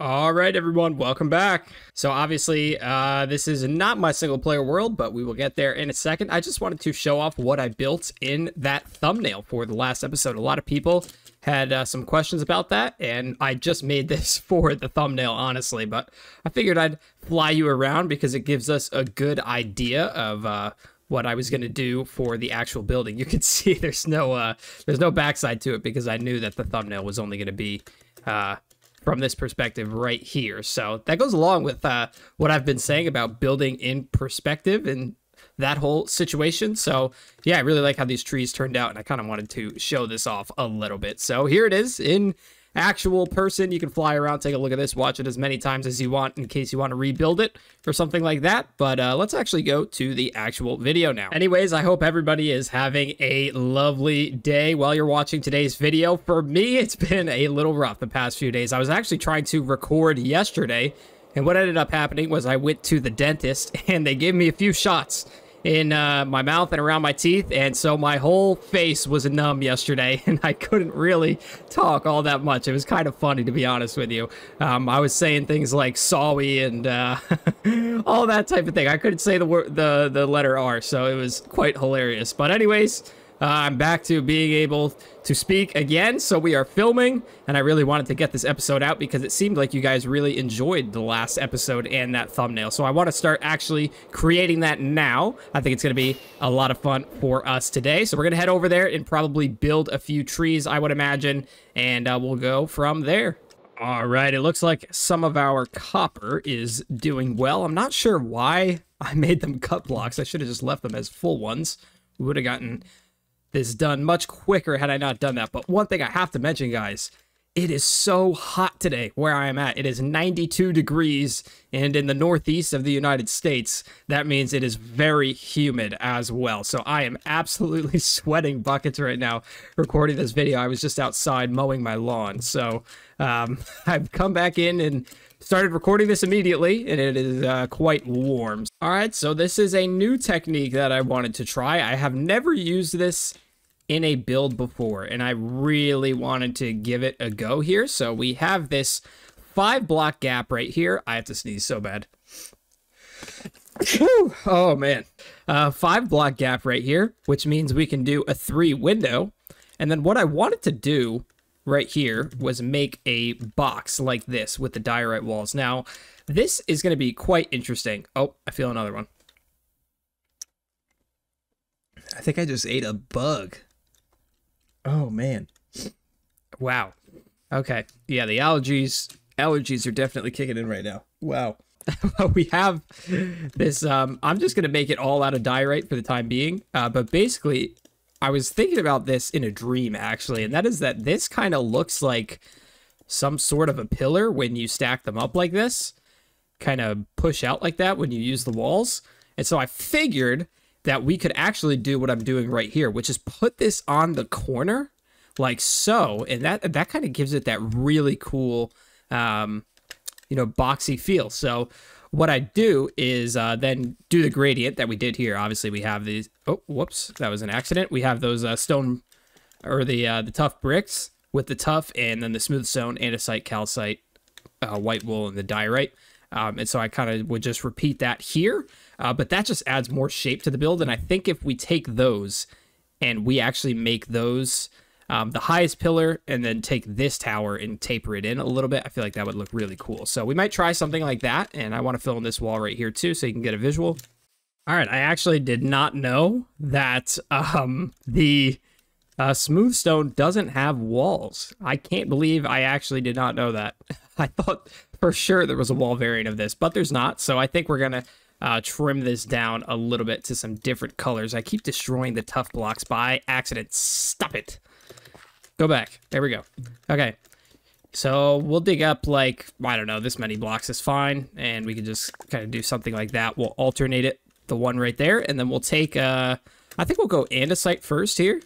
All right, everyone, welcome back. So obviously, uh, this is not my single player world, but we will get there in a second. I just wanted to show off what I built in that thumbnail for the last episode. A lot of people had uh, some questions about that, and I just made this for the thumbnail, honestly, but I figured I'd fly you around because it gives us a good idea of uh, what I was going to do for the actual building. You can see there's no uh, there's no backside to it because I knew that the thumbnail was only going to be uh, from this perspective right here. So that goes along with uh, what I've been saying about building in perspective and that whole situation. So yeah, I really like how these trees turned out and I kind of wanted to show this off a little bit. So here it is in actual person. You can fly around, take a look at this, watch it as many times as you want in case you want to rebuild it or something like that. But uh, let's actually go to the actual video now. Anyways, I hope everybody is having a lovely day while you're watching today's video. For me, it's been a little rough the past few days. I was actually trying to record yesterday, and what ended up happening was I went to the dentist and they gave me a few shots in uh, my mouth and around my teeth, and so my whole face was numb yesterday, and I couldn't really talk all that much. It was kind of funny, to be honest with you. Um, I was saying things like "sawy" and uh, all that type of thing. I couldn't say the word, the the letter R, so it was quite hilarious. But anyways. Uh, I'm back to being able to speak again, so we are filming, and I really wanted to get this episode out because it seemed like you guys really enjoyed the last episode and that thumbnail. So I want to start actually creating that now. I think it's going to be a lot of fun for us today. So we're going to head over there and probably build a few trees, I would imagine, and uh, we'll go from there. All right, it looks like some of our copper is doing well. I'm not sure why I made them cut blocks. I should have just left them as full ones. We would have gotten this done much quicker had I not done that. But one thing I have to mention, guys, it is so hot today where I am at. It is 92 degrees, and in the northeast of the United States, that means it is very humid as well. So I am absolutely sweating buckets right now recording this video. I was just outside mowing my lawn. So um, I've come back in and started recording this immediately, and it is uh, quite warm. All right, so this is a new technique that I wanted to try. I have never used this in a build before, and I really wanted to give it a go here. So we have this five block gap right here. I have to sneeze so bad. Whew. Oh man, uh, five block gap right here, which means we can do a three window. And then what I wanted to do right here was make a box like this with the diorite walls. Now, this is going to be quite interesting. Oh, I feel another one. I think I just ate a bug. Oh, man. Wow. Okay. Yeah, the allergies allergies are definitely kicking in right now. Wow. we have this um I'm just going to make it all out of diorite for the time being. Uh, but basically I was thinking about this in a dream actually, and that is that this kind of looks like some sort of a pillar when you stack them up like this, kind of push out like that when you use the walls. And so I figured that we could actually do what I'm doing right here, which is put this on the corner like so, and that that kind of gives it that really cool um you know, boxy feel. So what I do is uh, then do the gradient that we did here. Obviously, we have these. Oh, whoops, that was an accident. We have those uh, stone or the uh, the tuff bricks with the tuff, and then the smooth stone, andesite, calcite, uh, white wool, and the diorite. Um, and so I kind of would just repeat that here, uh, but that just adds more shape to the build. And I think if we take those and we actually make those um, the highest pillar and then take this tower and taper it in a little bit. I feel like that would look really cool. So we might try something like that. And I want to fill in this wall right here too so you can get a visual. All right, I actually did not know that um, the uh, smooth stone doesn't have walls. I can't believe I actually did not know that. I thought for sure there was a wall variant of this, but there's not. So I think we're going to uh, trim this down a little bit to some different colors. I keep destroying the tuff blocks by accident. Stop it. Go back. There we go. Okay. So we'll dig up like, I don't know, this many blocks is fine. And we can just kind of do something like that. We'll alternate it, the one right there. And then we'll take, uh, I think we'll go andesite first here.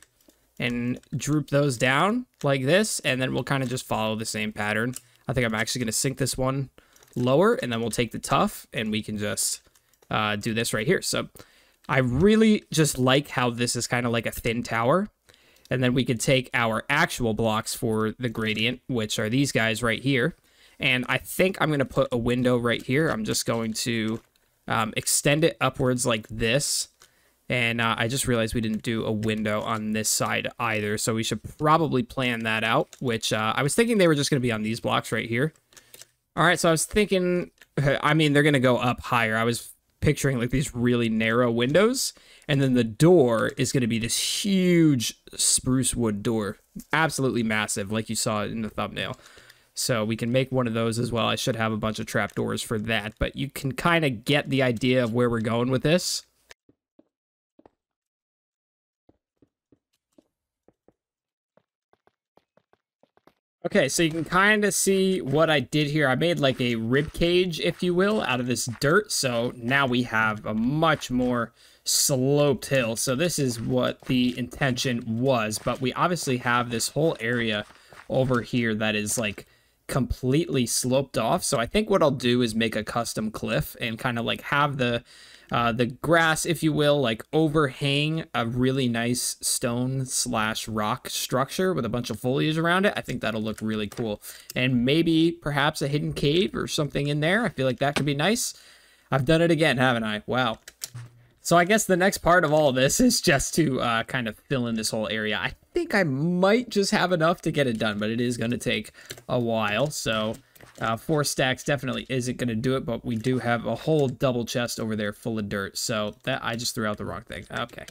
And droop those down like this. And then we'll kind of just follow the same pattern. I think I'm actually going to sink this one lower. And then we'll take the tuff and we can just uh, do this right here. So I really just like how this is kind of like a thin tower. And then we could take our actual blocks for the gradient, which are these guys right here. And I think I'm going to put a window right here. I'm just going to um, extend it upwards like this. And uh, I just realized we didn't do a window on this side either. So we should probably plan that out, which uh, I was thinking they were just going to be on these blocks right here. All right, so I was thinking, I mean, they're going to go up higher. I was picturing like these really narrow windows. And then the door is going to be this huge spruce wood door. Absolutely massive, like you saw in the thumbnail. So we can make one of those as well. I should have a bunch of trapdoors for that, but you can kind of get the idea of where we're going with this. Okay, so you can kind of see what I did here. I made like a rib cage, if you will, out of this dirt. So now we have a much more sloped hill. So this is what the intention was. But we obviously have this whole area over here that is like completely sloped off. So I think what I'll do is make a custom cliff and kind of like have the uh, the grass, if you will, like overhang a really nice stone slash rock structure with a bunch of foliage around it. I think that'll look really cool. And maybe perhaps a hidden cave or something in there. I feel like that could be nice. I've done it again, haven't I? Wow. So I guess the next part of all of this is just to uh, kind of fill in this whole area. I think I might just have enough to get it done, but it is going to take a while. So uh, four stacks definitely isn't going to do it, but we do have a whole double chest over there full of dirt. So that I just threw out the wrong thing. Okay.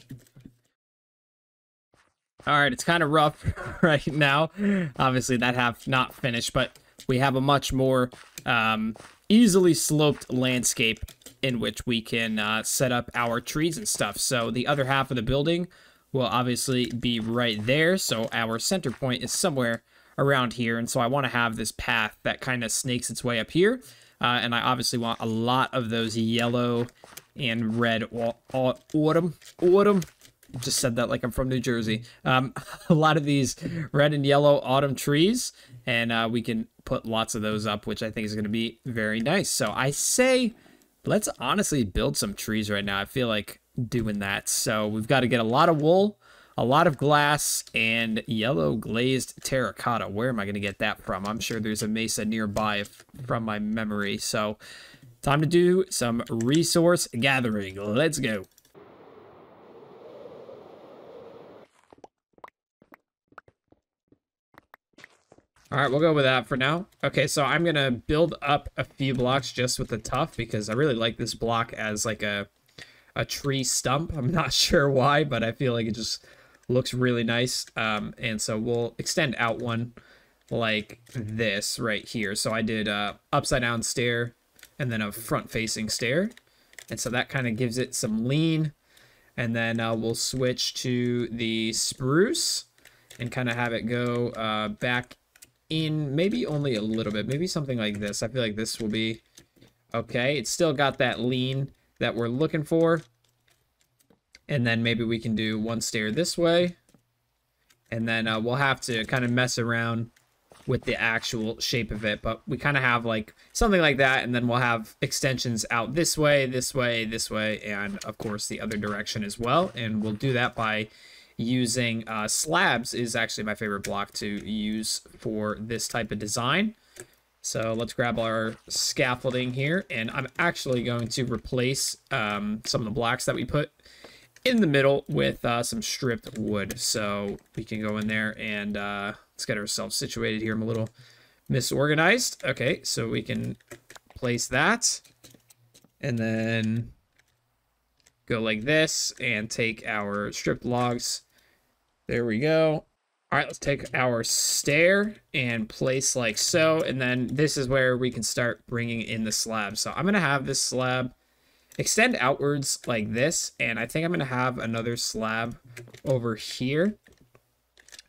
All right, it's kind of rough right now. Obviously, that have not finished, but we have a much more um, easily sloped landscape in which we can uh, set up our trees and stuff. So the other half of the building will obviously be right there. So our center point is somewhere around here. And so I want to have this path that kind of snakes its way up here. Uh, and I obviously want a lot of those yellow and red autumn, autumn, just said that like I'm from New Jersey. Um, a lot of these red and yellow autumn trees, and uh, we can put lots of those up, which I think is going to be very nice. So I say, let's honestly build some trees right now. I feel like doing that. So we've got to get a lot of wool a lot of glass and yellow glazed terracotta. Where am I going to get that from? I'm sure there's a mesa nearby if, from my memory. So time to do some resource gathering. Let's go. All right, we'll go with that for now. Okay, so I'm going to build up a few blocks just with the tuff because I really like this block as like a a tree stump. I'm not sure why, but I feel like it just looks really nice. Um, and so we'll extend out one like this right here. So I did a upside down stair and then a front facing stair. And so that kind of gives it some lean. And then uh, we'll switch to the spruce and kind of have it go uh, back in maybe only a little bit. Maybe something like this. I feel like this will be okay. It's still got that lean that we're looking for. And then maybe we can do one stair this way. And then uh, we'll have to kind of mess around with the actual shape of it. But we kind of have like something like that. And then we'll have extensions out this way, this way, this way, and of course the other direction as well. And we'll do that by using uh, slabs is actually my favorite block to use for this type of design. So let's grab our scaffolding here. And I'm actually going to replace um, some of the blocks that we put in the middle with uh, some stripped wood. So we can go in there and uh, let's get ourselves situated here. I'm a little misorganized. Okay, so we can place that and then go like this and take our stripped logs. There we go. All right, let's take our stair and place like so. And then this is where we can start bringing in the slab. So I'm going to have this slab extend outwards like this. And I think I'm going to have another slab over here.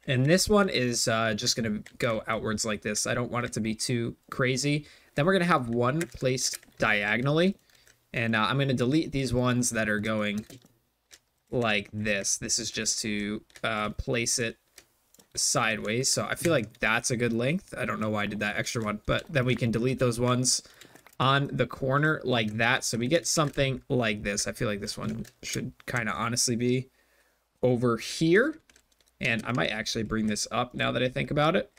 And this one is uh, just going to go outwards like this. I don't want it to be too crazy. Then we're going to have one placed diagonally. And uh, I'm going to delete these ones that are going like this. This is just to uh, place it sideways. So I feel like that's a good length. I don't know why I did that extra one. But then we can delete those ones on the corner like that. So we get something like this. I feel like this one should kind of honestly be over here. And I might actually bring this up now that I think about it.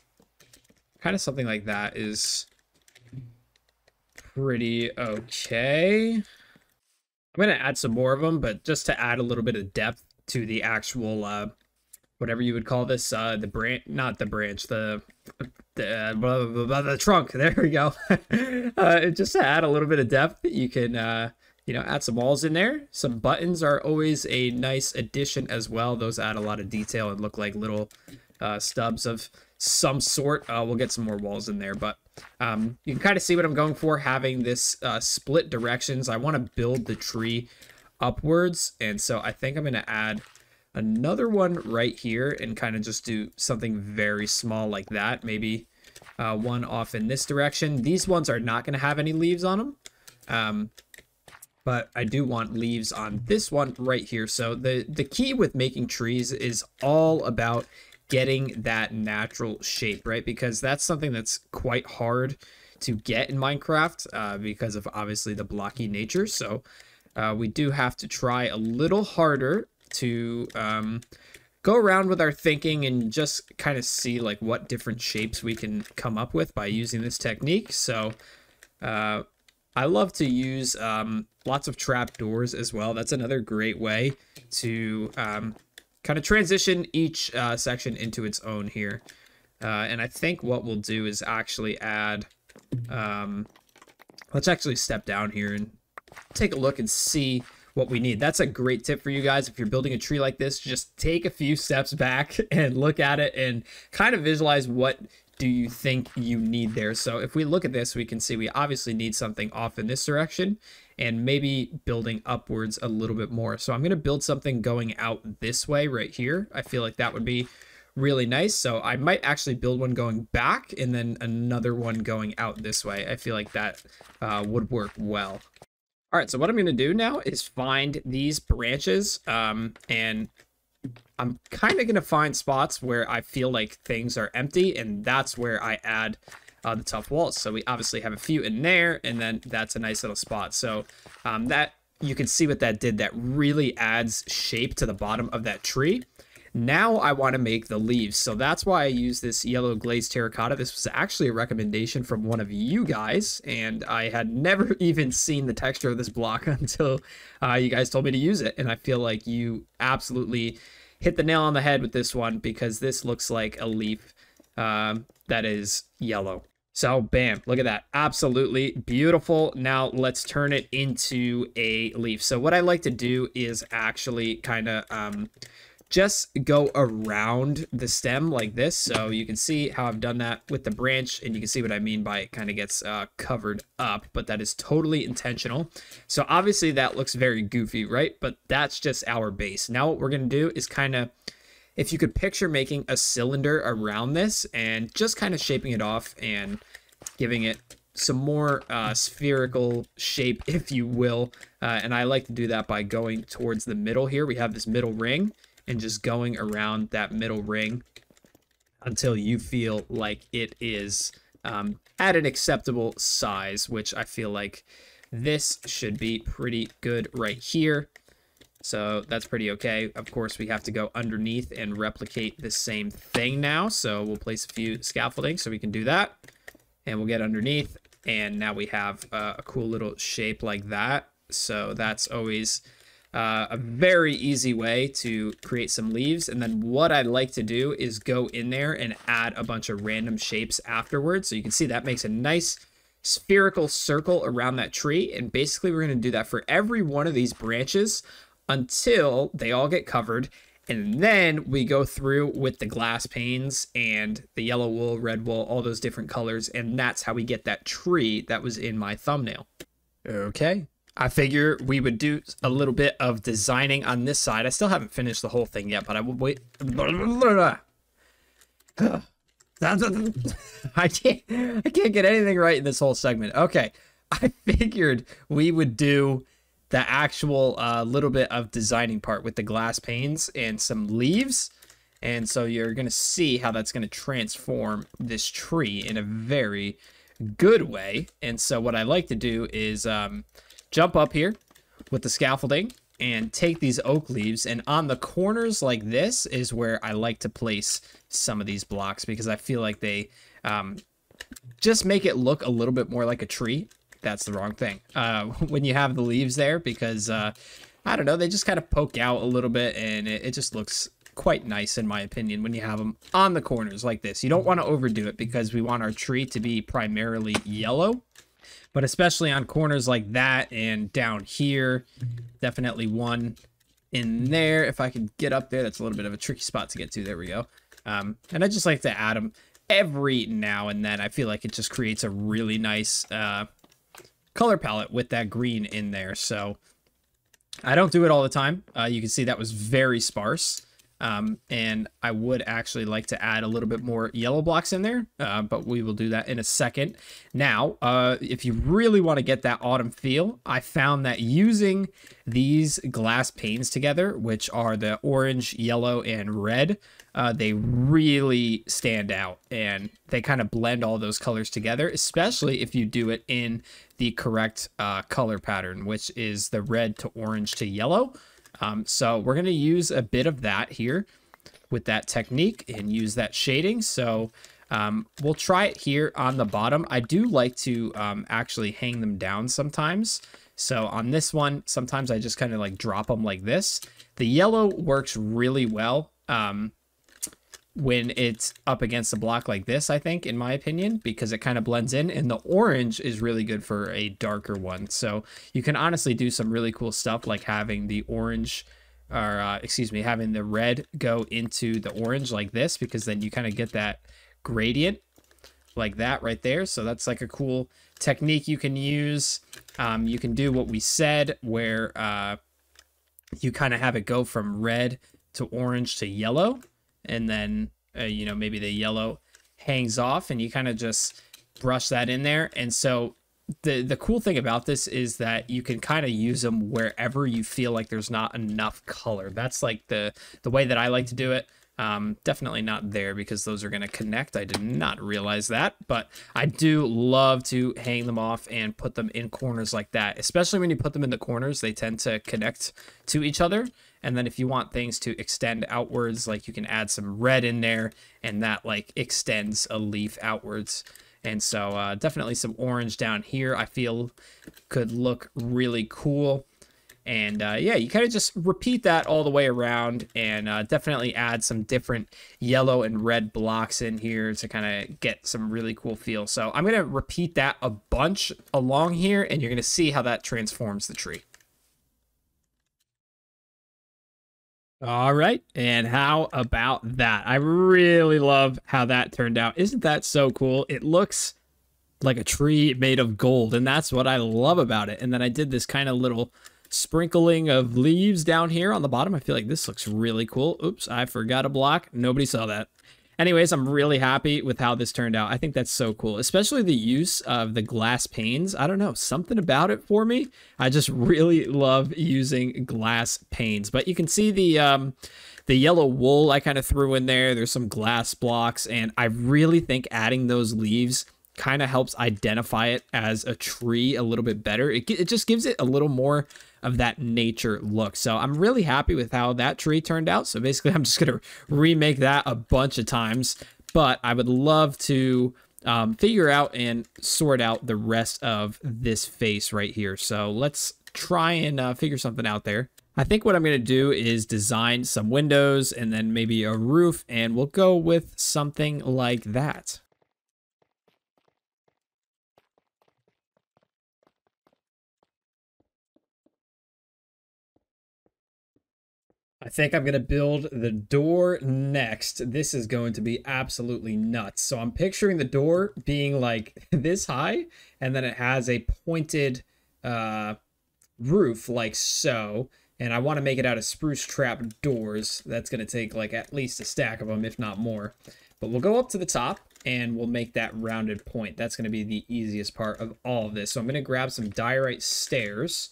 Kind of something like that is pretty okay. I'm going to add some more of them, but just to add a little bit of depth to the actual, uh, whatever you would call this, uh, the branch, not the branch, the, the, blah, blah, blah, the trunk. There we go. uh, just to add a little bit of depth, you can, uh, you know, add some walls in there. Some buttons are always a nice addition as well. Those add a lot of detail and look like little uh, stubs of some sort. Uh, we'll get some more walls in there, but um, you can kind of see what I'm going for having this uh, split directions. I want to build the tree upwards, and so I think I'm going to add another one right here and kind of just do something very small like that. Maybe uh, one off in this direction. These ones are not going to have any leaves on them. Um, but I do want leaves on this one right here. So the, the key with making trees is all about getting that natural shape, right? Because that's something that's quite hard to get in Minecraft uh, because of obviously the blocky nature. So uh, we do have to try a little harder to um, go around with our thinking and just kind of see like what different shapes we can come up with by using this technique. So uh, I love to use um, lots of trap doors as well. That's another great way to um, kind of transition each uh, section into its own here. Uh, and I think what we'll do is actually add, um, let's actually step down here and take a look and see what we need. That's a great tip for you guys. If you're building a tree like this, just take a few steps back and look at it and kind of visualize what do you think you need there. So if we look at this, we can see we obviously need something off in this direction and maybe building upwards a little bit more. So I'm going to build something going out this way right here. I feel like that would be really nice. So I might actually build one going back and then another one going out this way. I feel like that uh, would work well. All right, so what I'm going to do now is find these branches um, and I'm kind of going to find spots where I feel like things are empty and that's where I add uh, the tuff walls. So we obviously have a few in there, and then that's a nice little spot. So um, that you can see what that did. That really adds shape to the bottom of that tree. Now I want to make the leaves. So that's why I use this yellow glazed terracotta. This was actually a recommendation from one of you guys, and I had never even seen the texture of this block until uh, you guys told me to use it. And I feel like you absolutely hit the nail on the head with this one because this looks like a leaf um, that is yellow. So bam, look at that. Absolutely beautiful. Now let's turn it into a leaf. So what I like to do is actually kind of um, just go around the stem like this. So you can see how I've done that with the branch and you can see what I mean by it kind of gets uh, covered up, but that is totally intentional. So obviously that looks very goofy, right? But that's just our base. Now what we're going to do is kind of if you could picture making a cylinder around this and just kind of shaping it off and giving it some more uh, spherical shape, if you will. Uh, and I like to do that by going towards the middle here. We have this middle ring and just going around that middle ring until you feel like it is um, at an acceptable size, which I feel like this should be pretty good right here. So that's pretty okay. Of course, we have to go underneath and replicate the same thing now. So we'll place a few scaffolding so we can do that. And we'll get underneath. And now we have uh, a cool little shape like that. So that's always uh, a very easy way to create some leaves. And then what I'd like to do is go in there and add a bunch of random shapes afterwards. So you can see that makes a nice spherical circle around that tree. And basically we're going to do that for every one of these branches until they all get covered. And then we go through with the glass panes and the yellow wool, red wool, all those different colors. And that's how we get that tree that was in my thumbnail. Okay. I figure we would do a little bit of designing on this side. I still haven't finished the whole thing yet, but I will wait. I can't, I can't get anything right in this whole segment. Okay. I figured we would do the actual uh, little bit of designing part with the glass panes and some leaves. And so you're going to see how that's going to transform this tree in a very good way. And so what I like to do is um, jump up here with the scaffolding and take these oak leaves and on the corners like this is where I like to place some of these blocks because I feel like they um, just make it look a little bit more like a tree that's the wrong thing. Uh, when you have the leaves there, because uh, I don't know, they just kind of poke out a little bit, and it, it just looks quite nice in my opinion when you have them on the corners like this. You don't want to overdo it because we want our tree to be primarily yellow. But especially on corners like that and down here, definitely one in there. If I can get up there, that's a little bit of a tricky spot to get to. There we go. Um, and I just like to add them every now and then. I feel like it just creates a really nice uh, color palette with that green in there. So I don't do it all the time. Uh, you can see that was very sparse. Um, and I would actually like to add a little bit more yellow blocks in there, uh, but we will do that in a second. Now, uh, if you really want to get that autumn feel, I found that using these glass panes together, which are the orange, yellow, and red, uh, they really stand out and they kind of blend all those colors together, especially if you do it in the correct uh, color pattern, which is the red to orange to yellow. Um, so we're going to use a bit of that here with that technique and use that shading. So um, we'll try it here on the bottom. I do like to um, actually hang them down sometimes. So on this one, sometimes I just kind of like drop them like this. The yellow works really well. Um, when it's up against a block like this, I think, in my opinion, because it kind of blends in. And the orange is really good for a darker one. So you can honestly do some really cool stuff like having the orange, or uh, excuse me, having the red go into the orange like this, because then you kind of get that gradient like that right there. So that's like a cool technique you can use. Um, you can do what we said, where uh, you kind of have it go from red to orange to yellow and then uh, you know maybe the yellow hangs off and you kind of just brush that in there. And so the the cool thing about this is that you can kind of use them wherever you feel like there's not enough color. That's like the the way that i like to do it um, definitely not there because those are going to connect. I did not realize that, but I do love to hang them off and put them in corners like that. Especially when you put them in the corners, they tend to connect to each other. And then if you want things to extend outwards, like you can add some red in there and that like extends a leaf outwards. And so uh, definitely some orange down here I feel could look really cool. And uh, yeah, you kind of just repeat that all the way around and uh, definitely add some different yellow and red blocks in here to kind of get some really cool feel. So I'm going to repeat that a bunch along here and you're going to see how that transforms the tree. All right. And how about that? I really love how that turned out. Isn't that so cool? It looks like a tree made of gold, and that's what I love about it. And then I did this kind of little sprinkling of leaves down here on the bottom. I feel like this looks really cool. Oops, I forgot a block. Nobody saw that. Anyways, I'm really happy with how this turned out. I think that's so cool, especially the use of the glass panes. I don't know, something about it for me. I just really love using glass panes. But you can see the um, the yellow wool I kind of threw in there. There's some glass blocks, and I really think adding those leaves kind of helps identify it as a tree a little bit better. It, it just gives it a little more of that nature look. So I'm really happy with how that tree turned out. So basically, I'm just going to remake that a bunch of times. But I would love to um, figure out and sort out the rest of this face right here. So let's try and uh, figure something out there. I think what I'm going to do is design some windows and then maybe a roof, and we'll go with something like that. I think I'm going to build the door next. This is going to be absolutely nuts. So I'm picturing the door being like this high, and then it has a pointed uh, roof like so. And I want to make it out of spruce trap doors. That's going to take like at least a stack of them, if not more. But we'll go up to the top and we'll make that rounded point. That's going to be the easiest part of all of this. So I'm going to grab some diorite stairs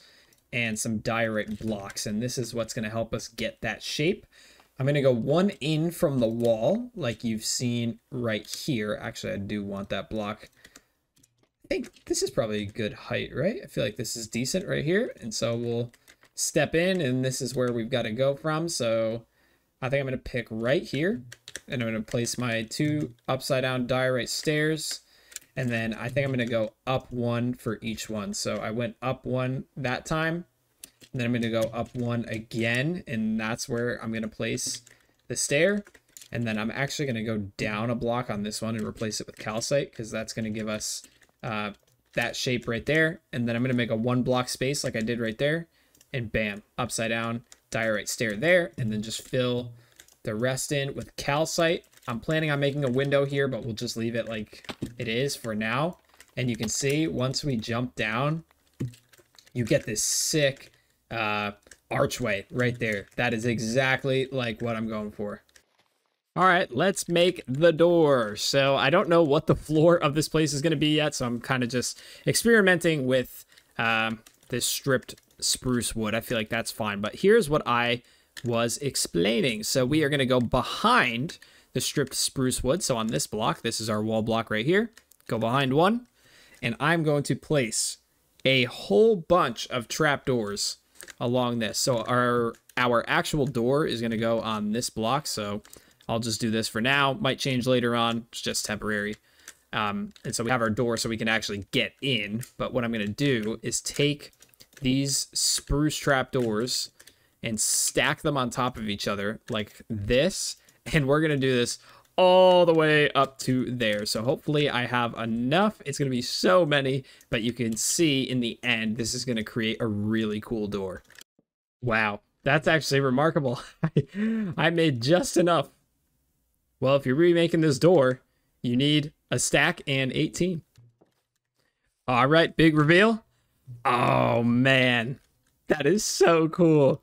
and some diorite blocks. And this is what's going to help us get that shape. I'm going to go one in from the wall, like you've seen right here. Actually, I do want that block. I think this is probably a good height, right? I feel like this is decent right here. And so we'll step in, and this is where we've got to go from. So I think I'm going to pick right here. And I'm going to place my two upside down diorite stairs. And then I think I'm going to go up one for each one. So I went up one that time. And then I'm going to go up one again. And that's where I'm going to place the stair. And then I'm actually going to go down a block on this one and replace it with calcite because that's going to give us uh, that shape right there. And then I'm going to make a one block space like I did right there. And bam, upside down diorite stair there. And then just fill the rest in with calcite. I'm planning on making a window here, but we'll just leave it like it is for now. And you can see once we jump down, you get this sick uh, archway right there. That is exactly like what I'm going for. All right, let's make the door. So I don't know what the floor of this place is going to be yet, so I'm kind of just experimenting with um, this stripped spruce wood. I feel like that's fine, but here's what I was explaining. So we are going to go behind the stripped spruce wood. So on this block, this is our wall block right here. Go behind one, and I'm going to place a whole bunch of trapdoors along this. So our our actual door is going to go on this block. So I'll just do this for now. Might change later on. It's just temporary. Um, and so we have our door so we can actually get in. But what I'm going to do is take these spruce trap doors and stack them on top of each other like this. And we're going to do this all the way up to there. So hopefully I have enough. It's going to be so many, but you can see in the end, this is going to create a really cool door. Wow, that's actually remarkable. I made just enough well, if you're remaking this door, you need a stack and 18. All right, big reveal. Oh, man. That is so cool.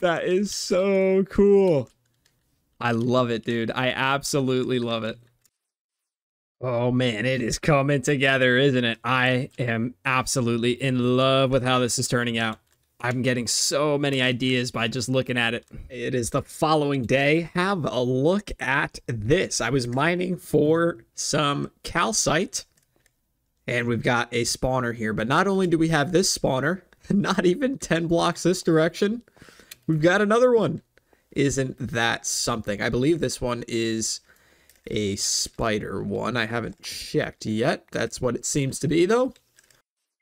That is so cool. I love it, dude. I absolutely love it. Oh, man, it is coming together, isn't it? I am absolutely in love with how this is turning out. I'm getting so many ideas by just looking at it. It is the following day. Have a look at this. I was mining for some calcite, and we've got a spawner here. But not only do we have this spawner, not even 10 blocks this direction, we've got another one. Isn't that something? I believe this one is a spider one. I haven't checked yet. That's what it seems to be, though.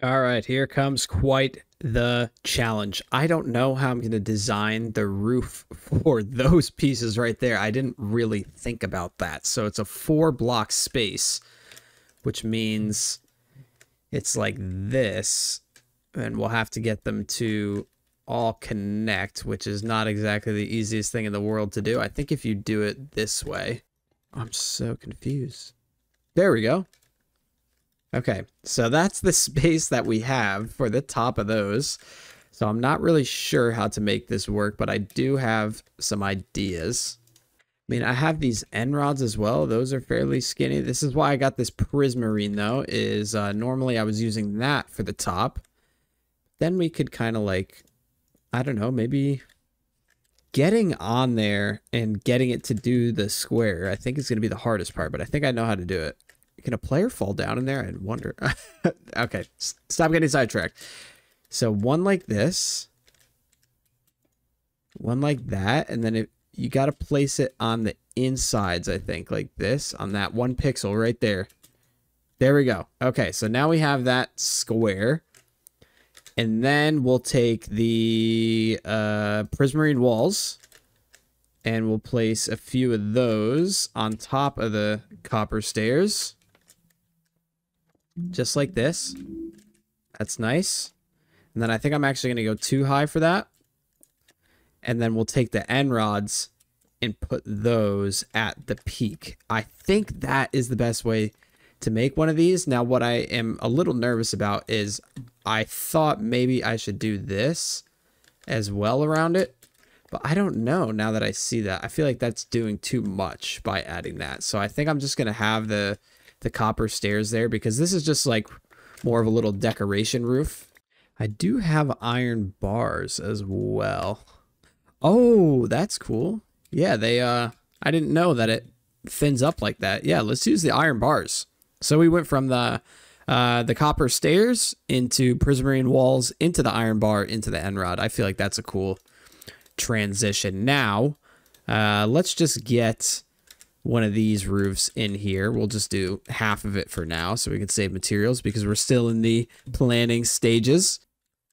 All right, here comes quite the challenge. I don't know how I'm going to design the roof for those pieces right there. I didn't really think about that. So it's a four block space, which means it's like this. And we'll have to get them to all connect, which is not exactly the easiest thing in the world to do. I think if you do it this way, I'm so confused. There we go. Okay, so that's the space that we have for the top of those. So I'm not really sure how to make this work, but I do have some ideas. I mean, I have these end rods as well. Those are fairly skinny. This is why I got this prismarine, though, is uh, normally I was using that for the top. Then we could kind of like, I don't know, maybe getting on there and getting it to do the square, I think is going to be the hardest part, but I think I know how to do it. Can a player fall down in there? I wonder. okay, stop getting sidetracked. So one like this, one like that, and then it, you got to place it on the insides, I think, like this, on that one pixel right there. There we go. Okay, so now we have that square. And then we'll take the uh, prismarine walls and we'll place a few of those on top of the copper stairs just like this. That's nice. And then I think I'm actually going to go too high for that. And then we'll take the end rods and put those at the peak. I think that is the best way to make one of these. Now, what I am a little nervous about is I thought maybe I should do this as well around it. But I don't know now that I see that. I feel like that's doing too much by adding that. So I think I'm just going to have the the copper stairs there because this is just like more of a little decoration roof. I do have iron bars as well. Oh, that's cool. Yeah, they uh I didn't know that it thins up like that. Yeah, let's use the iron bars. So we went from the uh, the copper stairs into prismarine walls into the iron bar into the end rod. I feel like that's a cool transition. Now, uh, let's just get one of these roofs in here. We'll just do half of it for now so we can save materials because we're still in the planning stages.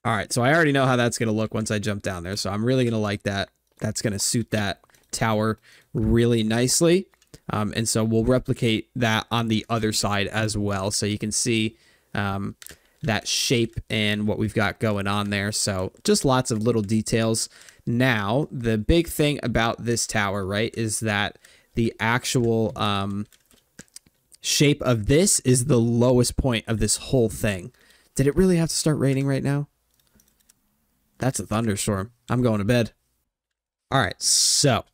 All right, so I already know how that's going to look once I jump down there. So I'm really going to like that. That's going to suit that tower really nicely. Um, and so we'll replicate that on the other side as well. So you can see um, that shape and what we've got going on there. So just lots of little details. Now, the big thing about this tower, right, is that the actual um, shape of this is the lowest point of this whole thing. Did it really have to start raining right now? That's a thunderstorm. I'm going to bed. All right, so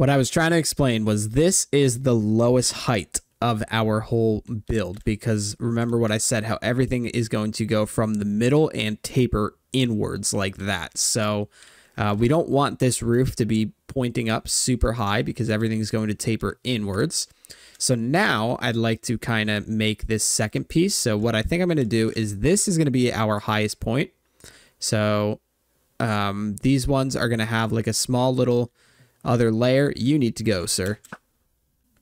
what I was trying to explain was this is the lowest height of our whole build because remember what I said how everything is going to go from the middle and taper inwards like that. So uh, we don't want this roof to be pointing up super high because everything's going to taper inwards. So now I'd like to kind of make this second piece. So what I think I'm going to do is this is going to be our highest point. So um, these ones are going to have like a small little other layer. You need to go, sir.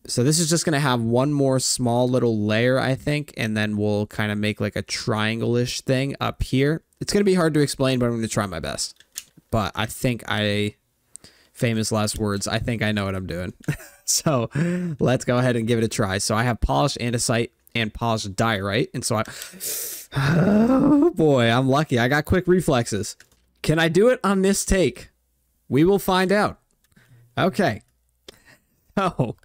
So this is just going to have one more small little layer, I think, and then we'll kind of make like a triangle-ish thing up here. It's going to be hard to explain, but I'm going to try my best. But I think I, famous last words, I think I know what I'm doing. so let's go ahead and give it a try. So I have polished andesite and polished diorite. And so I, oh boy, I'm lucky. I got quick reflexes. Can I do it on this take? We will find out. Okay. So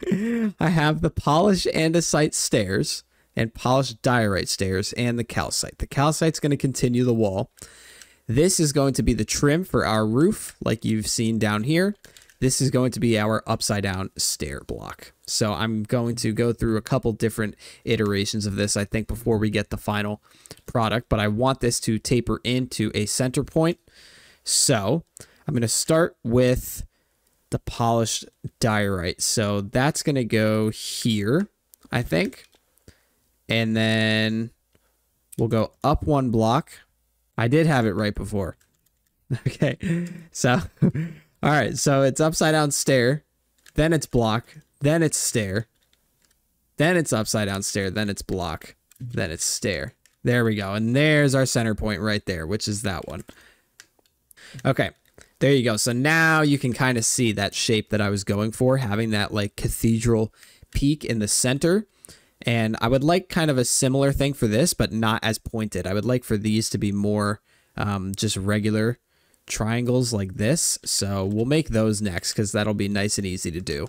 I have the polished andesite stairs and polished diorite stairs and the calcite. The calcite's going to continue the wall. This is going to be the trim for our roof, like you've seen down here. This is going to be our upside down stair block. So I'm going to go through a couple different iterations of this, I think, before we get the final product. But I want this to taper into a center point. So I'm going to start with the polished diorite. So that's going to go here, I think. And then we'll go up one block I did have it right before. Okay. So, all right. So it's upside down stair, then it's block, then it's stair, then it's upside down stair, then it's block, then it's stair. There we go. And there's our center point right there, which is that one. Okay. There you go. So now you can kind of see that shape that I was going for, having that like cathedral peak in the center. And I would like kind of a similar thing for this, but not as pointed. I would like for these to be more um, just regular triangles like this. So we'll make those next because that'll be nice and easy to do.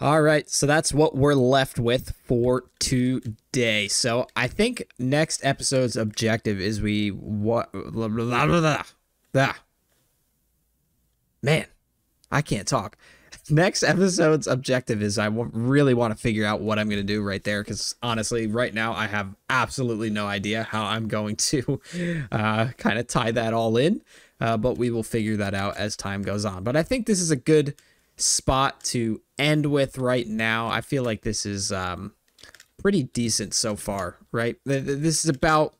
All right, so that's what we're left with for today. So I think next episode's objective is we what blah, blah, blah, blah, Man, I can't talk next episode's objective is I really want to figure out what I'm going to do right there because honestly, right now I have absolutely no idea how I'm going to uh, kind of tie that all in. Uh, but we will figure that out as time goes on. But I think this is a good spot to end with right now. I feel like this is um, pretty decent so far, right? This is about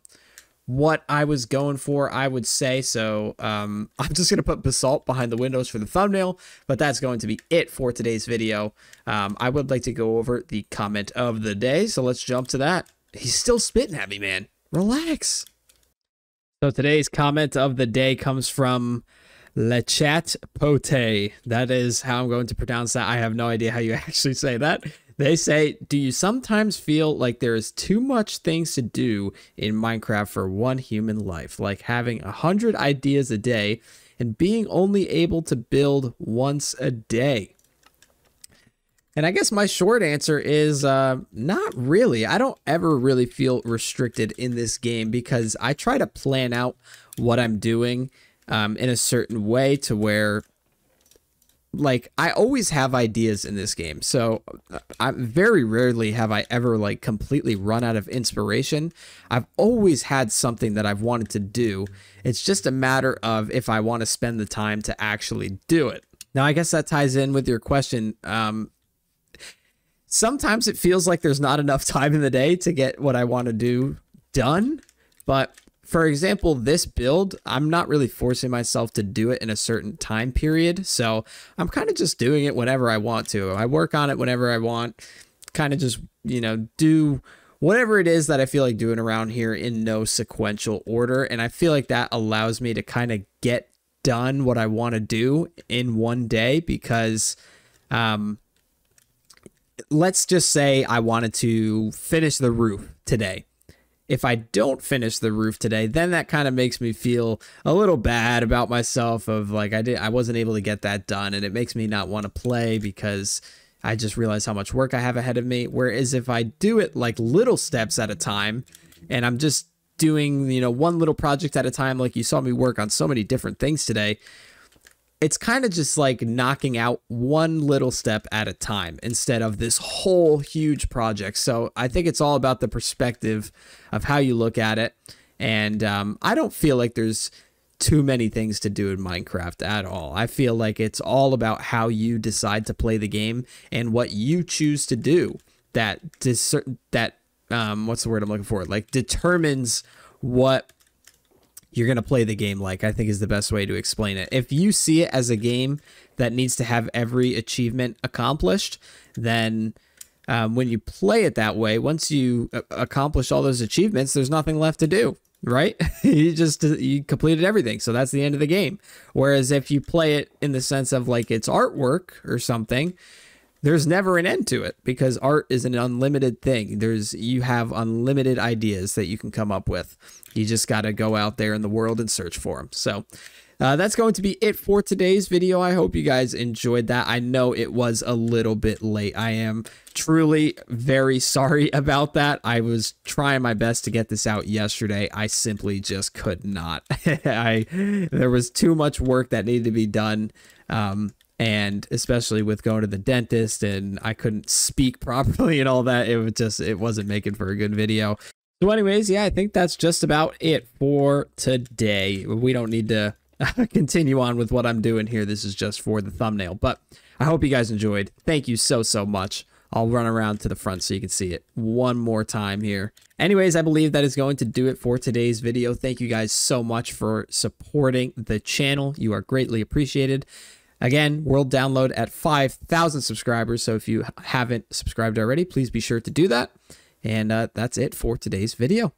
what I was going for, I would say. So um, I'm just going to put basalt behind the windows for the thumbnail, but that's going to be it for today's video. Um, I would like to go over the comment of the day, so let's jump to that. He's still spitting at me, man. Relax. So today's comment of the day comes from Le Chat Pote. That is how I'm going to pronounce that. I have no idea how you actually say that. They say, Do you sometimes feel like there is too much things to do in Minecraft for one human life, like having a hundred ideas a day and being only able to build once a day? And I guess my short answer is uh, not really. I don't ever really feel restricted in this game because I try to plan out what I'm doing um, in a certain way to where like I always have ideas in this game. So uh, I very rarely have I ever like completely run out of inspiration. I've always had something that I've wanted to do. It's just a matter of if I want to spend the time to actually do it. Now I guess that ties in with your question. Um, sometimes it feels like there's not enough time in the day to get what I want to do done, but for example, this build, I'm not really forcing myself to do it in a certain time period. So I'm kind of just doing it whenever I want to. I work on it whenever I want, kind of just, you know, do whatever it is that I feel like doing around here in no sequential order. And I feel like that allows me to kind of get done what I want to do in one day because, um, let's just say I wanted to finish the roof today if I don't finish the roof today, then that kind of makes me feel a little bad about myself of like I did I wasn't able to get that done and it makes me not want to play because I just realize how much work I have ahead of me. Whereas if I do it like little steps at a time and I'm just doing, you know, one little project at a time like you saw me work on so many different things today, it's kind of just like knocking out one little step at a time instead of this whole huge project. So I think it's all about the perspective of how you look at it. And um, I don't feel like there's too many things to do in Minecraft at all. I feel like it's all about how you decide to play the game and what you choose to do that dis- that um what's the word I'm looking for? Like determines what you're going to play the game like, I think is the best way to explain it. If you see it as a game that needs to have every achievement accomplished, then um, when you play it that way, once you uh, accomplish all those achievements, there's nothing left to do, right? you just uh, you completed everything, so that's the end of the game. Whereas if you play it in the sense of like it's artwork or something, there's never an end to it because art is an unlimited thing. There's you have unlimited ideas that you can come up with. You just got to go out there in the world and search for them. So uh, that's going to be it for today's video. I hope you guys enjoyed that. I know it was a little bit late. I am truly very sorry about that. I was trying my best to get this out yesterday. I simply just could not. I there was too much work that needed to be done. Um, and especially with going to the dentist and I couldn't speak properly and all that, it was just it wasn't making for a good video. So, anyways, yeah, I think that's just about it for today. We don't need to continue on with what I'm doing here. This is just for the thumbnail, but I hope you guys enjoyed. Thank you so so much. I'll run around to the front so you can see it one more time here. Anyways, I believe that is going to do it for today's video. Thank you guys so much for supporting the channel. You are greatly appreciated. Again, world download at 5,000 subscribers. So if you haven't subscribed already, please be sure to do that. And uh, that's it for today's video.